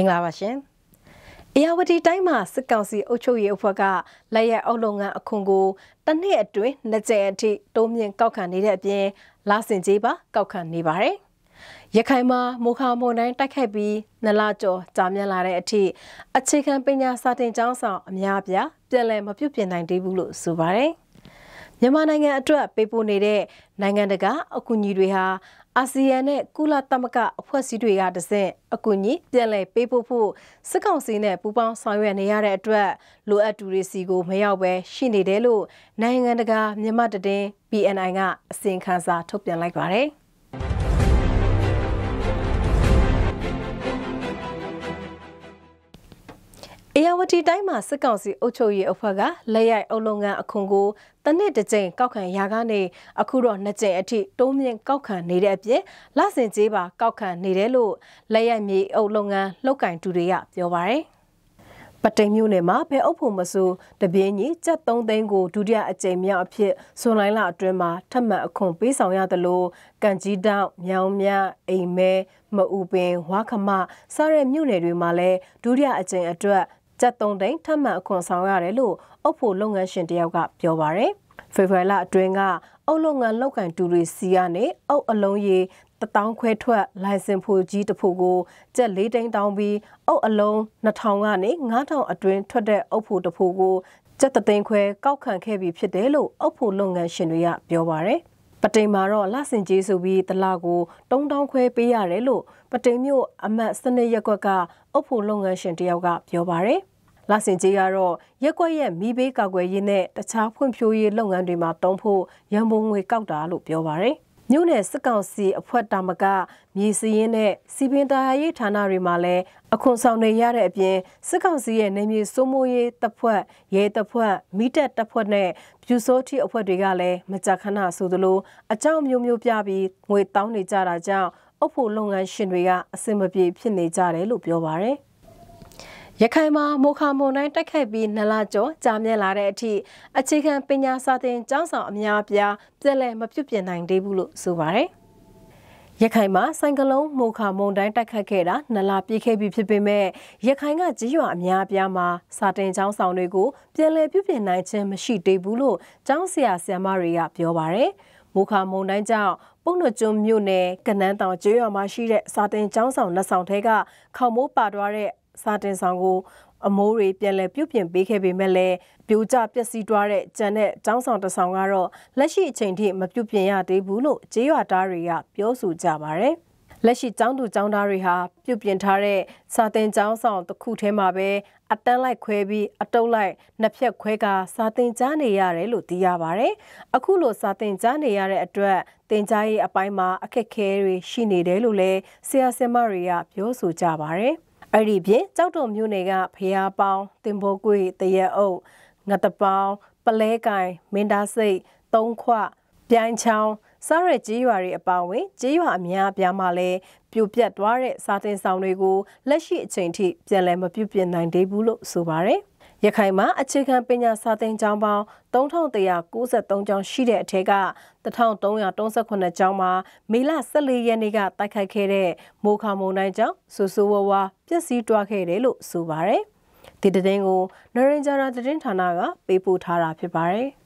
မင်္ဂလာပါရှင်။အေယာဝတီတိုင်းမှာစစ်ကောင်စီအုပ်ချုပ်ရေးအဖွဲ့ကလက်ရအုပ်လုပ်ငန်းအခွန်ကိုတစ်နှစ်အတွင်းနှစ်ကြိမ်အထိတိုးမြင့်ကောက်ခံနေတဲ့အပြင်လာဆင်ကြီးပါကောက်ခံနေပါတယ်။ရခိုင်မှာမိုခါမွန်တိုင်းတိုက်ခိုက်ပြီးနလကျော်ကြာမြင့်လာတဲ့အထိအခြေခံပညာစာတင်ကျောင်းဆောင်အများပြပြည်လည်မပြုတ်ပြင်နိုင်သေးဘူးလို့ဆိုပါတယ်။မြန်မာနိုင်ငံအတွက်ပေးပို့နေတဲ့နိုင်ငံတကာအကူအညီတွေဟာ အာဆီယံနဲ့ကုလသမဂ္ဂအဖွဲ့အစည်းတွေကတဆင့်အကူအညီပြန်လည်ပေးပို့ဖို့စစ်ကောင်စီနဲ့ပူးပေါင်းဆောင်ရွက်နေရတဲ့အတွက်လိုအပ်သူတွေစီကိုမရောက်ပဲရှိနေတယ်လို့နိုင်ငံတကာမြန်မာတည် BNI ကအစီရင်ခံစာထုတ်ပြန်လိုက်ပါတယ်။ ဝတီတိုင်းမှာစစ်ကောင်စီအုပ်ချုပ်ရေးအဖွဲ့ကလက်ရိုက်အုပ်လုပ်ငန်းအခွန်ကိုတနစ်တစ်ကြိမ်ကောက်ခံရာကနေအခုတော့နှစ်ကြိမ်အထိတိုးမြင့်ကောက်ခံနေတဲ့အပြင်လဆင်ကြေးပါကောက်ခံနေတယ်လို့လက်ရိုက်မြေအုပ်လုပ်ငန်းလောက်ကင်တူတွေကပြောပါတယ်ပတိန်မြို့နယ်မှာဘဲအုပ်ဖို့မဆိုတပြင်းကြီးကျပ်3သိန်းကိုဒုတိယအကြိမ်မြောက်အဖြစ်ဇွန်လအတွင်းမှာထပ်မံအခွန်ပေးဆောင်ရသလိုကန်ကြီးတောင်မြောင်မြအိမ်မဲမအူပင်ဝါခမစတဲ့မြို့နယ်တွေမှာလည်းဒုတိယအကြိမ်အတွက် ကျပ်3သိန်းထပ်မံအခွန်ဆောင်ရတယ်လို့အုပ်ဖို့လုပ်ငန်းရှင်တယောက်ကပြောပါရယ်ဖေဖော်ဝါရီလအတွင်းကအုပ်လုပ်ငန်းလောက်ကန်တူတွေစီကနေအုပ်အလုံးရေတထောင်ခွဲထွက်လိုင်စင်ဖို့ကြီးတဖို့ကိုကျက်၄တိန်းတောင်းပြီးအုပ်အလုံး2000ကနေ9000အတွင်းထွက်တဲ့အုပ်ဖို့တဖို့ကိုကျက်တသိန်းခွဲကောက်ခံခဲ့ပြီးဖြစ်တယ်လို့အုပ်ဖို့လုပ်ငန်းရှင်တွေကပြောပါရယ်ပတိန်မှာတော့လဆင်ကြီးဆိုပြီးတလကို3000ခွဲပေးရတယ်လို့ပတိန်မြို့အမတ်စနစ်ရက်ကွက်ကအုပ်ဖို့လုပ်ငန်းရှင်တယောက်ကပြောပါရယ် လဆင်ကြီးကတော့ရက်ကွက်ရဲ့မိဘေးကောက်ွယ်ရေးနဲ့တခြားဖွံ့ဖြိုးရေးလုပ်ငန်းတွေမှာတုံးဖို့ရန်ပုံငွေကောက်တာလို့ပြောပါရယ်မြို့နယ်စစ်ကောင်စီအဖွဲ့တာမကမြေစည်းရင်းနဲ့စီပင်တာရေးဌာနတွေမှာလည်းအခွန်ဆောင်နေရတဲ့အပြင်စစ်ကောင်စီရဲ့နေမြေစိုးမိုးရေးတပ်ဖွဲ့ရဲတပ်ဖွဲ့မိတက်တပ်ဖွဲ့နဲ့ပြူစောတိအဖွဲ့တွေကလည်းမကြာခဏဆိုသလိုအကြောင်းမျိုးမျိုးပြပြီးငွေတောင်းနေကြတာကြောင့်အုပ်ဖို့လုပ်ငန်းရှင်တွေကအဆင်မပြေဖြစ်နေကြတယ်လို့ပြောပါရယ် ရခိုင်မှာမိုခါမွန်တိုင်းတိုက်ခိုက်ပြီးနလကျော်ကြာမြင့်လာတဲ့အထိအခြေခံပညာစာသင်ကျောင်းဆောင်အများအပြားပြည်လည်မပြုတ်ပြင်နိုင်သေးဘူးလို့ဆိုပါတယ်။ရခိုင်မှာဆိုင်ကလုံးမိုခါမုန်တိုင်းတိုက်ခတ်ခဲ့တာနလပြည့်ခဲ့ပြီဖြစ်ပေမဲ့ရခိုင်ကကြီးရွာအများအပြားမှာစာတင်ကျောင်းဆောင်တွေကိုပြည်လည်ပြုတ်ပြင်နိုင်ခြင်းမရှိသေးဘူးလို့ကျောင်းဆရာဆရာမတွေကပြောပါတယ်။မိုခါမုန်တိုင်းကြောင့်ပုံနှကျွန်းမြို့နယ်ကနန်းတောင်ကျွော်မှာရှိတဲ့စာတင်ကျောင်းဆောင်နှစ်ဆောင်ထဲကခေါမိုးပါသွားတဲ့ စာတင်ဆောင်ကိုအမိုးတွေပြန်လည်ပြုပြင်ပေးခဲ့ပေမဲ့လည်းပြိုကျပျက်စီးသွားတဲ့ကြံတဲ့ចောင်းဆောင်တစ်ဆောင်ကတော့လက်ရှိအချိန်ထိမပြုပြင်ရသေးဘူးလို့ကြေးရွာသားတွေကပြောဆိုကြပါတယ်။လက်ရှိကျောင်းသူကျောင်းသားတွေဟာပြုပြင်ထားတဲ့စာသင်ကျောင်းဆောင်တစ်ခုထဲမှာပဲအတန်းလိုက်ခွဲပြီးအတုပ်လိုက်နှစ်ဖြက်ခွဲကစာသင်ကြားနေရတယ်လို့သိရပါဗျ။အခုလိုစာသင်ကြားနေရတဲ့အတွက်သင်ကြားရေးအပိုင်းမှာအခက်အခဲတွေရှိနေတယ်လို့လည်းဆရာဆရာမတွေကပြောဆိုကြပါဗျ။ အဲ့ဒီပြင်ကြောက်တုံမြို့နယ်ကဖျားပေါင်းတင်ဘောကွေတရက်အုပ်ငတပေါင်းပလဲကင်မင်းသားစိတ်သုံးခွပြိုင်ချောင်းစားရကြေးရွာတွေအပါအဝင်ကြေးရွာအများအပြားမှာလည်းပြိုပြတ်သွားတဲ့စာတင်ဆောင်တွေကိုလက်ရှိအချိန်ထိပြန်လည်မပြုပြင်နိုင်သေးဘူးလို့ဆိုပါတယ် ရခိုင်မှာအခြေခံပညာစာသင်ကျောင်းပေါင်း3193ကျောင်းရှိတဲ့အထက်က1338ကျောင်းမှာမေလ14ရက်နေ့ကတိုက်ခိုက်ခဲ့တဲ့မိုးခါမုန်တိုင်းကြောင့်ဆူဆူဝဝပျက်စီးတွားခဲ့တယ်လို့ဆိုပါတယ်။ဒီတဲ့င်းကိုနရင်ဂျာရာသတင်းဌာနကပေးပို့ထားတာဖြစ်ပါတယ်။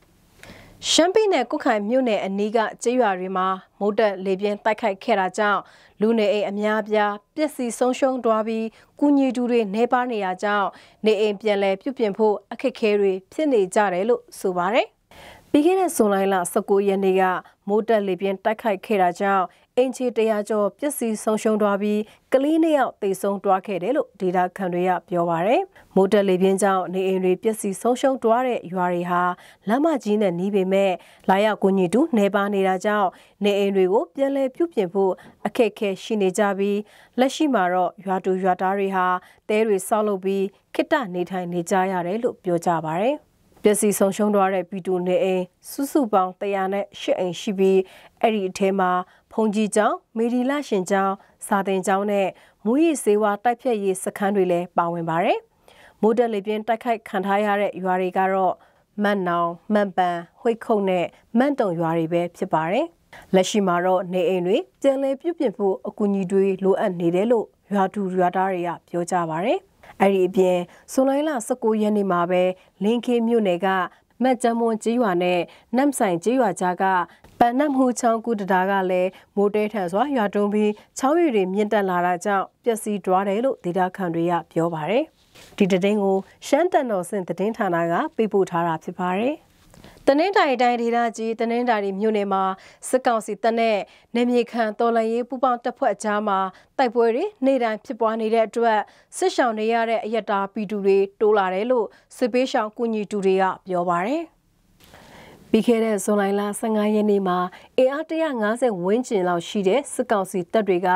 ရှမ်းပြည်နယ်ကုခိုင်မြို့နယ်အနီးကကျေးရွာတွေမှာမုတ်တက်လေပြင်းတိုက်ခိုက်ခဲ့တာကြောင့်လူနေအိမ်အများပြားပျက်စီးဆုံးရှုံးသွားပြီးကုညီတူတွေနှဲပါနေရကြောင်းနေအိမ်ပြန်လည်ပြုပြင်ဖို့အခက်ခဲတွေဖြစ်နေကြတယ်လို့ဆိုပါတယ်။ပြီးခဲ့တဲ့ဇွန်လ19ရက်နေ့ကမိုးတက်လေပြင်းတိုက်ခိုက်ခဲ့တာကြောင့် အင်ချီတရာကျော်ပျက်စီးဆုံးရှုံးသွားပြီးကလေးနှစ်ယောက်သေဆုံးသွားခဲ့တယ်လို့ဒေတာခံတွေကပြောပါရယ်မိုးတက်လေပြင်းကြောင့်နေအိမ်တွေပျက်စီးဆုံးရှုံးသွားတဲ့ရွာတွေဟာလမ်းမကြီးနဲ့နီးပေမဲ့လာရောက်ကူညီတူနေပါနေတာကြောင့်နေအိမ်တွေကိုပြန်လည်ပြုပြင်ဖို့အခက်အခဲရှိနေကြပြီးလက်ရှိမှာတော့ရွာတူရွာသားတွေဟာတဲတွေဆောက်လုပ်ပြီးခိတ္တနေထိုင်နေကြရတယ်လို့ပြောကြပါရယ်ပျက်စီးဆုံးရှုံးသွားတဲ့ပြည်သူနေအိမ်စုစုပေါင်း108အိမ်ရှိပြီး အဲ့ဒီအထဲမှာဖုန်ကြီးကျောင်းမေဒီလာရှင်ကျောင်းစာသင်ကျောင်းနဲ့မူရည်စေဝါတိုက်ဖြတ်ရေးစခန်းတွေလည်းပါဝင်ပါတယ်။မိုးတက်လေပြင်းတိုက်ခိုက်ခံထားရတဲ့ရွာတွေကတော့မတ်နောင်မန်ပန်ဝိတ်ခုတ်နဲ့မန့်တုံရွာတွေပဲဖြစ်ပါတယ်လက်ရှိမှာတော့နေအိမ်တွေပြန်လည်ပြုပြင်ဖို့အကူအညီတွေလိုအပ်နေတယ်လို့ရွာသူရွာသားတွေကပြောကြပါဗျ။အဲ့ဒီအပြင်ဇွန်လ19ရက်နေ့မှာပဲလင်းခေမြို့နယ်က မက်ကျမွန်ကြီးရွာနဲ့နမ်ဆိုင်ကြီးရွာကြားကပန်နတ်မှုချောင်းကူတတာကလည်းမိုးတဲထန်စွာရွာတုံးပြီးချောင်းရည်တွေမြင့်တက်လာတာကြောင့်ပျက်စီးသွားတယ်လို့ဒေတာခန်တွေကပြောပါတယ်။ဒီတည်င်းကိုရှမ်းတန်တော်စင်သတင်းဌာနကပေးပို့ထားတာဖြစ်ပါတယ်။ တနင်္သာရီတိုင်းဒေသကြီးတနင်္သာရီမြို့နယ်မှာစစ်ကောင်စီတပ်နဲ့နေမြေခံတော်လှန်ရေးပူးပေါင်းတပ်ဖွဲ့အကြားမှာတိုက်ပွဲတွေနေ့တိုင်းဖြစ်ပွားနေတဲ့အတွက်စစ်ရှောင်နေရတဲ့အယက်တာပီတူတွေတိုးလာတယ်လို့စစ်ပေးရှောင်ကူညီတူတွေကပြောပါတယ်။ပြီးခဲ့တဲ့ဇွန်လ15ရက်နေ့မှာအင်အား150ဝန်းကျင်လောက်ရှိတဲ့စစ်ကောင်စီတပ်တွေက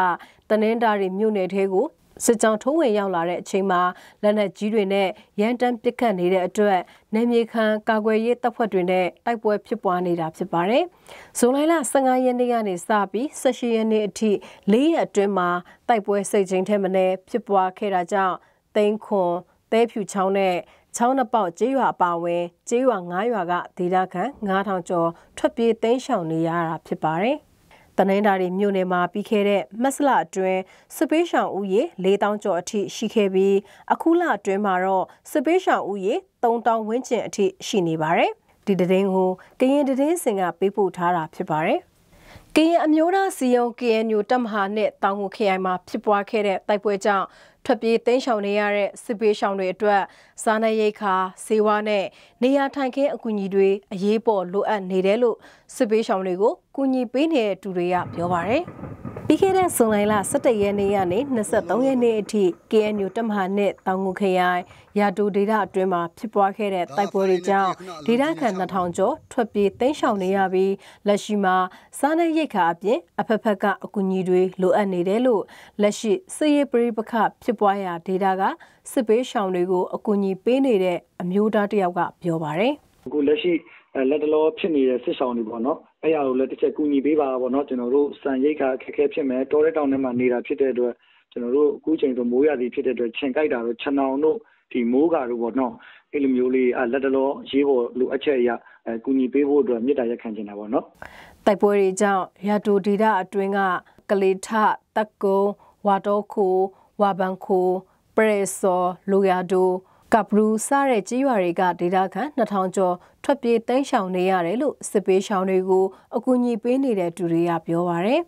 တနင်္သာရီမြို့နယ်ထဲကို စစ်ကြောင်းထုံးဝင်ရောက်လာတဲ့အချိန်မှာလက်နက်ကြီးတွေနဲ့ရန်တမ်းပစ်ခတ်နေတဲ့အတွက်နေမြေခံကာကွယ်ရေးတပ်ဖွဲ့တွေနဲ့တိုက်ပွဲဖြစ်ပွားနေတာဖြစ်ပါတယ်။ဇွန်လ15ရက်နေ့ကနေစပြီး18ရက်နေ့အထိ၄ရက်အတွင်းမှာတိုက်ပွဲစိတ်ချင်းထဲမနဲ့ဖြစ်ပွားခဲ့တာကြောင့်သိန်းခွန်သဲဖြူချောင်းနဲ့ချောင်းနှပေါက်ကျေးရွာအပါဝင်ကျေးရွာ9ရွာကဒေသခံ9000ကျော်ထွက်ပြေးသိမ်းရှောင်နေရတာဖြစ်ပါတယ်။ တနင်္သာရီမြို့နယ်မှာပြီးခဲ့တဲ့မက်စလအတွင်းစစ်ပေးရှောင်ဦးရေ4000ကျော်အထိရှိခဲ့ပြီးအခုလအတွင်းမှာတော့စစ်ပေးရှောင်ဦးရေ3000ဝန်းကျင်အထိရှိနေပါတယ်။ဒီတဲ့င်းကိုကရင်တဲ့င်းစင်ကပေးပို့ထားတာဖြစ်ပါတယ်။ကရင်အမျိုးသားစီယုံ KNU တပ်မဟာနဲ့တောင်ကိုခရိုင်မှာဖြစ်ပွားခဲ့တဲ့တိုက်ပွဲကြောင့် ထွက်ပြေးတိမ်းရှောင်နေရတဲ့စစ်ပေးရှောင်တွေအတွက်စားနပ်ရိက္ခာဆေးဝါးနဲ့နေရာထိုင်ခင်းအကူအညီတွေအရေးပေါ်လိုအပ်နေတယ်လို့စစ်ပေးရှောင်တွေကိုကူညီပေးနေတဲ့သူတွေကပြောပါတယ်။ ပြီးခဲ့တဲ့ဇွန်လ17ရက်နေ့ကနေ23ရက်နေ့အထိ KNU တမဟာနဲ့တောင်ငူခရိုင်ရာတူဒေတာအတွင်းမှာဖြစ်ပွားခဲ့တဲ့တိုက်ပွဲတွေကြောင့်ဒေတာခန်2000ကျော်ထွက်ပြေးတိမ်းရှောင်နေရပြီးလက်ရှိမှာစားနပ်ရိက္ခာအပြင်အဖက်ဖက်ကအကူအညီတွေလိုအပ်နေတယ်လို့လက်ရှိစစ်ရေးပရိပခဖြစ်ပွားရာဒေတာကစစ်ပေးရှောင်တွေကိုအကူအညီပေးနေတဲ့အမျိုးသားတယောက်ကပြောပါတယ်အခုလက်ရှိလက်တလောဖြစ်နေတဲ့စစ်ဆောင်တွေပေါ့နော် အဲ့ရကိုလည်းတစ်ချက်ကူညီပေးပါပေါ့နော်ကျွန်တော်တို့စံရိတ်ခါအခက်အခဲဖြစ်မယ်တောထဲတောင်ထဲမှာနေတာဖြစ်တဲ့အတွက်ကျွန်တော်တို့အခုချိန်ဆိုမိုးရသည်ဖြစ်တဲ့အတွက်ခြင်ကြိုက်တာတို့ခြံအောင်တို့ဒီမိုးကာတို့ပေါ့နော်အဲ့လိုမျိုးလေးလက်တလောရေးပေါ်လိုအပ်ချက်အရအကူညီပေးဖို့အတွက်မြစ်တာရက်ခံချင်တာပေါ့နော်တိုက်ပွဲတွေကြောင့်ရတူဒေတာအတွင်းကကလေးထတက်ကုံဝါတော့ခိုဝါဘန်ခိုပရေဆောလိုယာဒို ကပရူစတဲ့ကြေးရွာတွေကဒေတာခန့်2000ကျော်ထွက်ပြေးတိမ်းရှောင်နေရတယ်လို့စစ်ပေးရှောင်တွေကိုအကူအညီပေးနေတဲ့သူတွေကပြောပါရယ်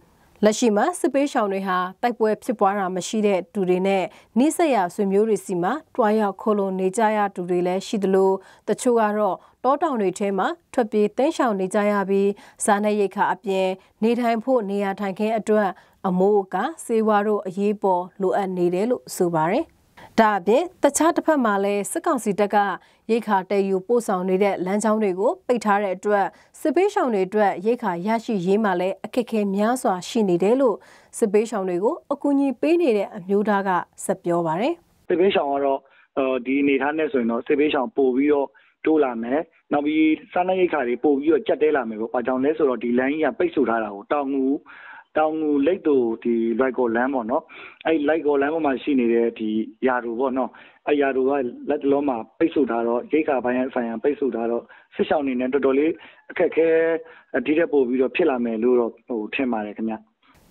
လက်ရှိမှာစစ်ပေးရှောင်တွေဟာတိုက်ပွဲဖြစ်ပွားတာမရှိတဲ့သူတွေနဲ့နှိစက်ရဆွေမျိုးတွေစီမှာတွားရောက်ခိုးလုံနေကြရသူတွေလည်းရှိသလိုတချို့ကတော့တောတောင်တွေထဲမှာထွက်ပြေးတိမ်းရှောင်နေကြရပြီးစားနပ်ရိက္ခာအပြင်နေထိုင်ဖို့နေရာထိုင်ခင်းအတွက်အမိုးအကာစေဝါတို့အရေးပေါ်လိုအပ်နေတယ်လို့ဆိုပါတယ်။ ဒါအပြင်တခြားတစ်ဖက်မှာလည်းစစ်ကောင်စီတပ်ကရိတ်ခါတည်ယူပို့ဆောင်နေတဲ့လမ်းကြောင်းတွေကိုပိတ်ထားတဲ့အတွက်စစ်ပေးရှောင်တွေအတွက်ရိတ်ခါရရှိရေးမှာလည်းအခက်အခဲများစွာရှိနေတယ်လို့စစ်ပေးရှောင်တွေကိုအကူအညီပေးနေတဲ့အမျိုးသားကဆက်ပြောပါတယ်။စစ်ပေးရှောင်ကတော့ဒီအနေထားနဲ့ဆိုရင်တော့စစ်ပေးရှောင်ပို့ပြီးတော့တိုးလာမယ်။နောက်ပြီးစားနပ်ရိက္ခာတွေပို့ပြီးတော့ကြက်တဲလာမယ်ပေါ့။ဘာကြောင့်လဲဆိုတော့ဒီလမ်းကြီးကပိတ်ဆို့ထားတာကိုတောင်ငူ တောင်ငူလိတ်တူဒီလိုက်ကော်လမ်းပေါ့နော်အဲ့လိုက်ကော်လမ်းပေါ်မှာရှိနေတဲ့ဒီယာတူပေါ့နော်အဲ့ယာတူကလက်တလုံးမှာပိတ်ဆို့ထားတော့ရိတ်ခါပိုင်းဆိုင်ရာပိတ်ဆို့ထားတော့စစ်ဆောင်နေနဲ့တော်တော်လေးအခက်ခဲဒီတဲ့ပို့ပြီးတော့ဖြစ်လာမယ်လို့တော့ဟိုထင်ပါတယ်ခင်ဗျ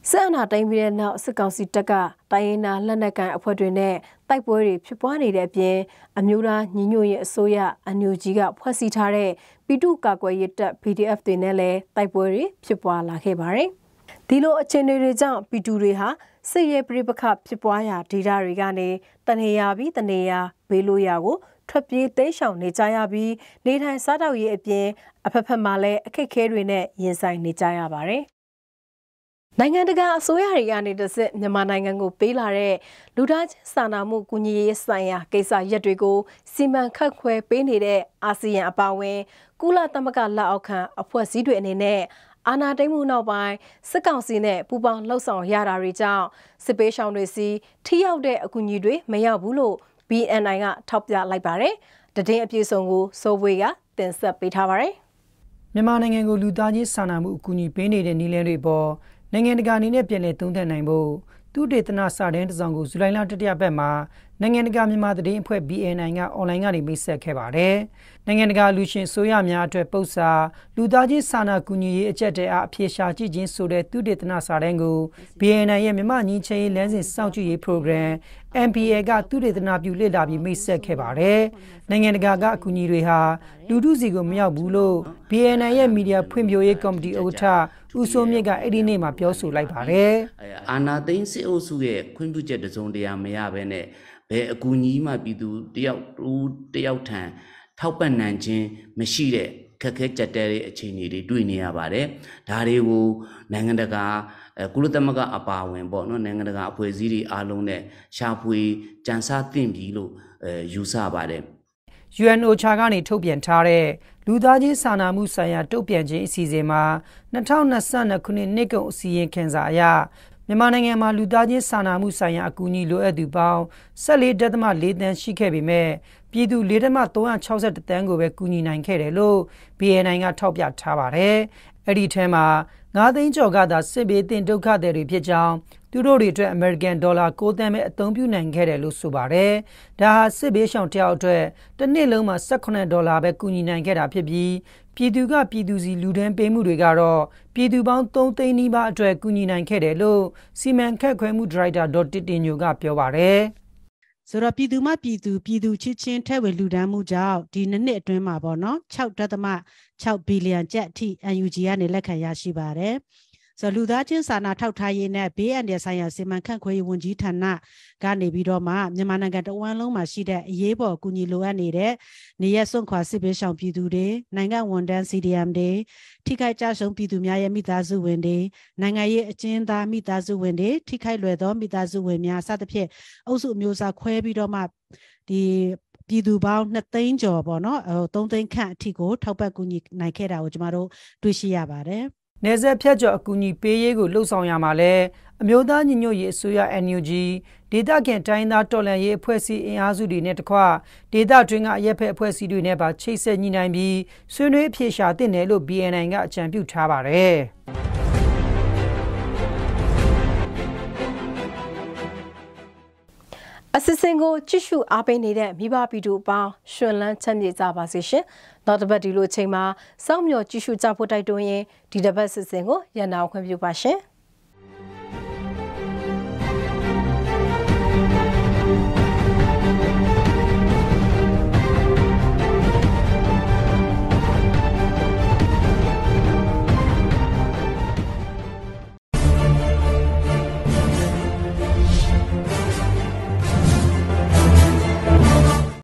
စစ်အာဏာသိမ်းပြီးတဲ့နောက်စစ်ကောင်စီတပ်ကတိုင်းရင်းသားလက်နက်ကိုင်အဖွဲ့တွေနဲ့တိုက်ပွဲတွေဖြစ်ပွားနေတဲ့အပြင်အမျိုးသားညီညွတ်ရေးအစိုးရအန်ယူဂျီကဖွဲ့စည်းထားတဲ့ပြည်သူ့ကာကွယ်ရေးတပ် PDF တွေနဲ့လည်းတိုက်ပွဲတွေဖြစ်ပွားလာခဲ့ပါတယ်။ ဒီလိုအခြေအနေတွေကြောင့်ပီတူတွေဟာစစ်ရေးပြိပခဖြစ်ပွားရာဒေသတွေကနေတနေရာပြီးတနေရာဘေးလို့ရာကိုထွက်ပြေးတိမ်းရှောင်နေကြရပြီးနေထိုင်စားတောက်ရေးအပြင်အဖက်ဖက်မှာလည်းအခက်အခဲတွေနဲ့ရင်ဆိုင်နေကြရပါတယ်။နိုင်ငံတကာအစိုးရတွေကနေတစစ်မြန်မာနိုင်ငံကိုပေးလာတဲ့လူသားချင်းစာနာမှုကူညီရေးဆိုင်ရာကိစ္စရပ်တွေကိုစီမံခန့်ခွဲပေးနေတဲ့အာဆီယံအပါအဝင်ကုလသမဂ္ဂလက်အောက်ခံအဖွဲ့အစည်းတွေအနေနဲ့ အာဏာသိမ်းမှုနောက်ပိုင်းစစ်ကောင်စီနဲ့ပူးပေါင်းလှုပ်ဆောင်ရတာတွေကြောင့်စစ်ပေးရှောင်တွေစီထိရောက်တဲ့အကူအညီတွေမရောက်ဘူးလို့ BNI ကထောက်ပြလိုက်ပါတယ်။တည်င်းအပြည့်စုံကိုစိုးဝေးကတင်ဆက်ပေးထားပါတယ်။မြန်မာနိုင်ငံကိုလူသားချင်းစာနာမှုအကူအညီပေးနေတဲ့နည်းလမ်းတွေပေါ်နိုင်ငံတကာအနေနဲ့ပြည်လည်သုံးသပ်နိုင်ဖို့သူဒေသနာစာတန်းတစ်စောင်ကိုဇူလိုင်လတတိယပတ်မှာ နိုင်ငံတကာမြန်မာသတင်းအဖွဲ့ BNI ကအွန်လိုင်းကနေမိတ်ဆက်ခဲ့ပါတယ်။နိုင်ငံတကာလူရှင်ဆိုရများအတွက်ပု္ပ္ပာလူသားချင်းစာနာကူညီရေးအကြက်တဲအားအပြေရှားကြည့်ခြင်းဆိုတဲ့သူဒေသနာစာတန်းကို BNI ရဲ့မြန်မာညီချင်းရေးလမ်းစဉ်စောင့်ကြည့်ရေး program MPA ကသူဒေသနာပြုလေ့လာပြီးမိတ်ဆက်ခဲ့ပါတယ်။နိုင်ငံတကာကအကူအညီတွေဟာလူထုစီကိုမရောက်ဘူးလို့ BNI ရဲ့မီဒီယာဖွံ့ဖြိုးရေးကော်မတီဥက္ကဋ္ဌဦးစိုးမြင့်ကအဲ့ဒီနေ့မှာပြောဆိုလိုက်ပါတယ်အာနာသိန်းစစ်အုပ်စုရဲ့ခွင့်ပြုချက်တစုံတရာမရဘဲနဲ့ ဘယ်အကူအညီမှပြည်သူတယောက်တယောက်ထံထောက်ပံ့နိုင်ခြင်းမရှိတဲ့ခက်ခဲကြက်တဲတဲ့အခြေအနေတွေတွေ့နေရပါတယ်။ဒါတွေကိုနိုင်ငံတကာကုလသမဂ္ဂအပါအဝင်ပေါ့နော်နိုင်ငံတကာအဖွဲ့အစည်းတွေအားလုံးနဲ့ရှာဖွေကြံစသင့်ပြီလို့အဲယူဆပါတယ်။ UNOCHA ကနေထုတ်ပြန်ထားတဲ့လူသားချင်းစာနာမှုဆိုင်ရာတုံ့ပြန်ခြင်းအစီအစဉ်မှာ2022ခုနှစ်နှစ်ကုန်အစီရင်ခံစာအရ မြန်မာနိုင်ငံမှာလူသားချင်းစာနာမှုဆိုင်ရာအကူအညီလိုအပ်သူပေါင်း14.4တန်းရှိခဲ့ပေမဲ့ပြည်သူ4.361တန်းကိုပဲကူညီနိုင်ခဲ့တယ်လို့ BNI ကထောက်ပြထားပါတယ်။အဲ့ဒီထဲမှာ 9သိန်းကျော်ကသာစစ်ဘေးတင်ဒုက္ခသည်တွေဖြစ်ကြောင်းသူတို့တွေအတွက်အမေရိကန်ဒေါ်လာ6သန်းပဲအသုံးပြုနိုင်ခဲ့တယ်လို့ဆိုပါတယ်။ဒါဟာစစ်ဘေးရှောင်တယောက်အတွက်တစ်နှစ်လုံးမှာ18ဒေါ်လာပဲကူညီနိုင်ခဲ့တာဖြစ်ပြီးပြည်သူကပြည်သူစီလူဒန်းပေးမှုတွေကတော့ပြည်သူပေါင်း3သိန်းနီးပါးအတွက်ကူညီနိုင်ခဲ့တယ်လို့စီမံခန့်ခွဲမှုဒါရိုက်တာဒေါ်တစ်တင်ညိုကပြောပါတယ်။ ဆိုတော့ပြည်သူမှပြည်သူပြည်သူချစ်ချင်းထဲ့ဝေလူဒန်းမှုကြောင့်ဒီနှစ်နှစ်အတွင်းမှာပေါ့နော်6.6ဘီလီယံကျပ်အထိ UNG ကနေလက်ခံရရှိပါတယ်။ ဆိုလူသားချင်းစာနာထောက်ထားရေးနဲ့ဘေးအန္တရာယ်ဆိုင်ရာစီမံခန့်ခွဲရေးဝန်ကြီးဌာနကနေပြီးတော့မှမြန်မာနိုင်ငံတဝန်းလုံးမှာရှိတဲ့အရေးပေါ်အကူအညီလိုအပ်နေတဲ့နေရစွန့်ခွာစစ်ဘေးရှောင်ပြည်သူတွေနိုင်ငံဝန်ထမ်း CDM တွေထိခိုက်ကြဆုံးပြည်သူများရဲ့မိသားစုဝင်တွေနိုင်ငံရေးအကျဉ်းသားမိသားစုဝင်တွေထိခိုက်လွယ်သောမိသားစုဝင်များစသဖြင့်အုပ်စုမျိုးစားခွဲပြီးတော့မှဒီပြည်သူပေါင်း2သိန်းကျော်ပေါ့နော်ဟို3သိန်းခန့်အထိကိုထောက်ပံ့ကူညီနိုင်ခဲ့တာကိုကျမတို့တွေ့ရှိရပါတယ် နေဆက်ဖြတ်ကျော်အကူအညီပေးရေးကိုလှုံ့ဆော်ရမှာလဲအမျိုးသားညီညွတ်ရေးအစိုးရ NUG ဒေသခံတိုင်းသားတော်လှန်ရေးအဖွဲ့အစည်းအင်အားစုတွေနဲ့တကွဒေသတွင်းကအရက်ဖက်အဖွဲ့အစည်းတွေနဲ့ပါချိတ်ဆက်ညှိနှိုင်းပြီးဆွေးနွေးအဖြေရှာတင်တယ်လို့ BNN ကအကြံပြုထားပါတယ်အစစ်စင်ကိုကြည့်ရှုအားပေးနေတဲ့မိဘပြည်သူအပေါင်းရှင်လန်းချမ်းမြေကြပါစေရှင်။ နောက်တစ်ပတ်ဒီလိုချိန်မှာစောင့်မျှော်ကြည့်ရှုကြဖို့တိုက်တွန်းရင်ဒီတစ်ပတ်စစ်စင်ကိုရန်နာခွင့်ပြုပါရှင်။